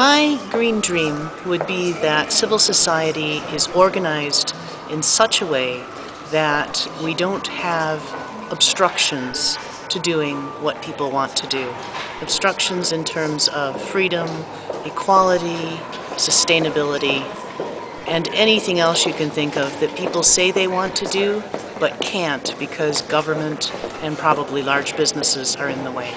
My green dream would be that civil society is organized in such a way that we don't have obstructions to doing what people want to do. Obstructions in terms of freedom, equality, sustainability, and anything else you can think of that people say they want to do but can't because government and probably large businesses are in the way.